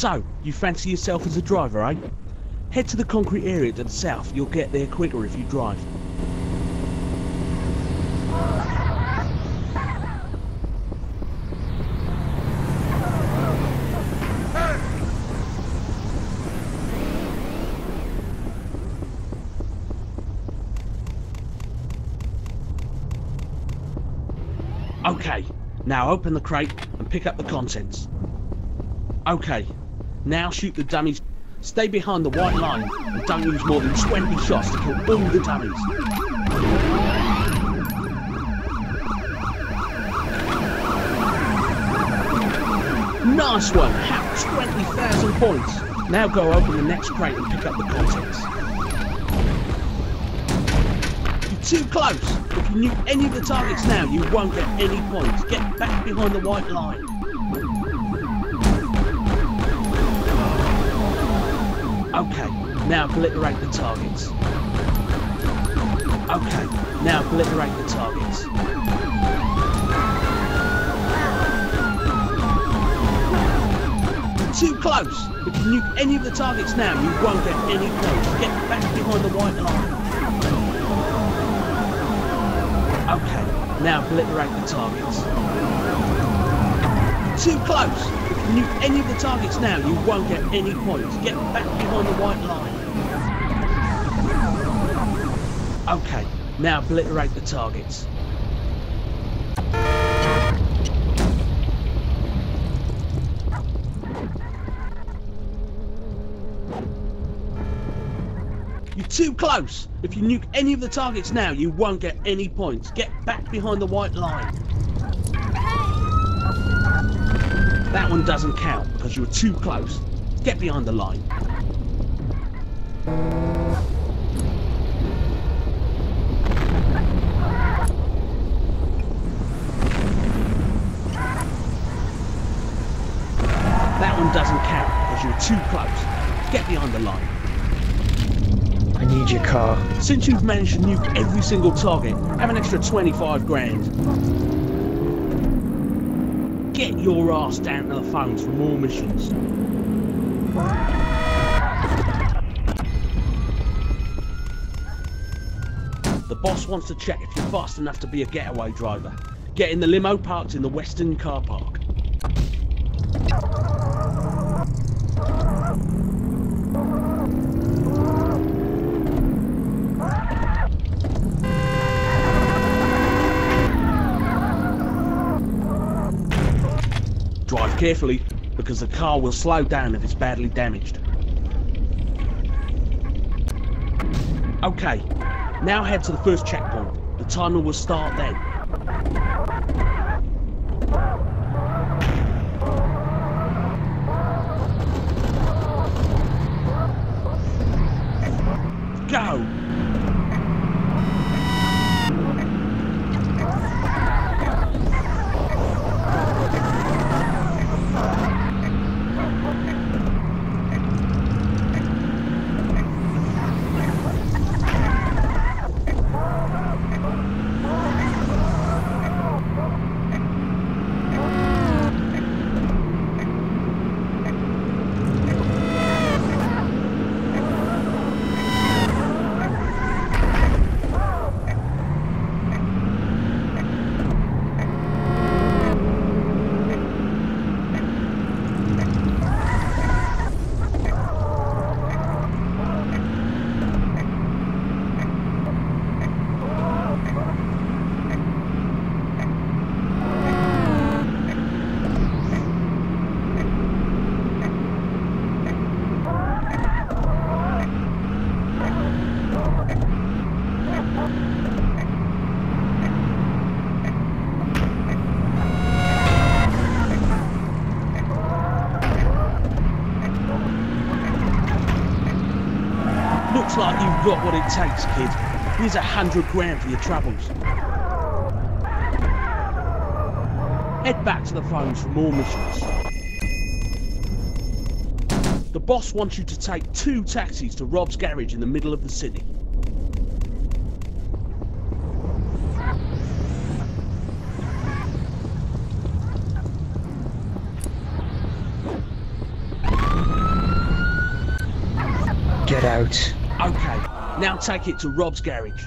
So, you fancy yourself as a driver, eh? Head to the concrete area to the south. You'll get there quicker if you drive. Okay, now open the crate and pick up the contents. Okay, now shoot the dummies. Stay behind the white line and don't use more than 20 shots to kill all the dummies. Nice one! Have 20,000 points! Now go open the next crate and pick up the contents. You're too close! If you nuke any of the targets now, you won't get any points. Get back behind the white line. Okay, now obliterate the targets. Okay, now obliterate the targets. Too close! If you nuke any of the targets now, you won't get any points. Get back behind the white line. Okay, now obliterate the targets. Too close! If you any of the targets now, you won't get any points. Get back behind the white line. Okay, now obliterate the targets. You're too close! If you nuke any of the targets now, you won't get any points. Get back behind the white line. That one doesn't count because you were too close. Get behind the line. That one doesn't count because you were too close. Get behind the line. I need your car. Since you've managed to nuke every single target, have an extra 25 grand. Get your ass down to the phones for more missions. The boss wants to check if you're fast enough to be a getaway driver. Get in the limo parked in the western car park. Carefully because the car will slow down if it's badly damaged. Okay, now head to the first checkpoint. The timer will start then. Go! Looks like you've got what it takes, kid. Here's a hundred grand for your troubles. Head back to the phones for more missions. The boss wants you to take two taxis to Rob's garage in the middle of the city. Get out. Okay, now take it to Rob's garage.